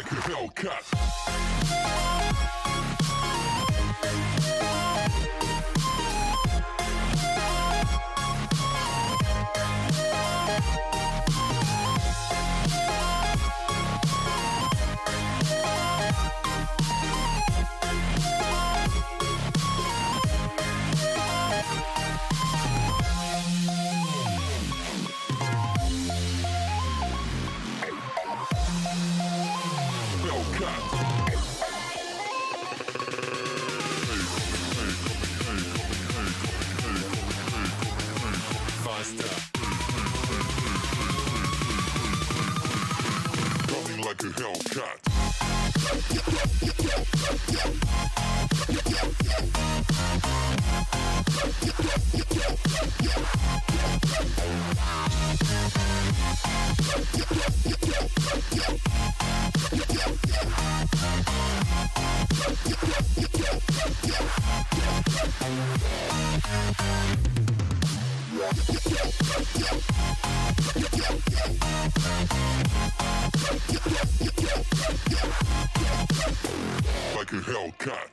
like a Hellcat. Yeah. Like a Hellcat.